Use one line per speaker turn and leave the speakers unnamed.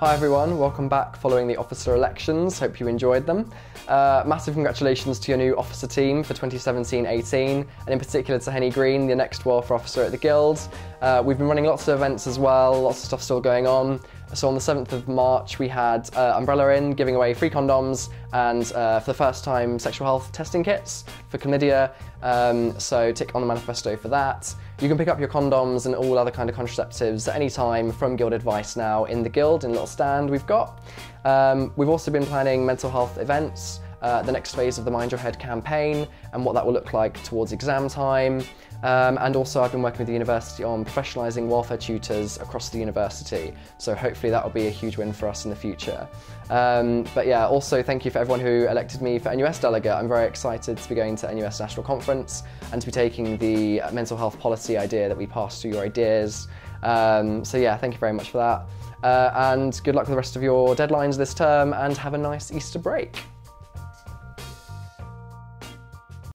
Hi everyone, welcome back following the officer elections. Hope you enjoyed them. Uh, massive congratulations to your new officer team for 2017-18, and in particular to Henny Green, the next welfare officer at the Guild. Uh, we've been running lots of events as well, lots of stuff still going on. So on the 7th of March, we had uh, Umbrella in giving away free condoms and uh, for the first time sexual health testing kits for chlamydia. Um, so tick on the manifesto for that. You can pick up your condoms and all other kind of contraceptives at any time from Guild Advice now in the Guild, in a little stand we've got. Um, we've also been planning mental health events, uh, the next phase of the Mind Your Head campaign and what that will look like towards exam time. Um, and also I've been working with the university on professionalising welfare tutors across the university. So hopefully that will be a huge win for us in the future. Um, but yeah, also thank you for everyone who elected me for NUS delegate. I'm very excited to be going to NUS National Conference and to be taking the mental health policy idea that we passed through your ideas. Um, so yeah, thank you very much for that. Uh, and good luck with the rest of your deadlines this term and have a nice Easter break.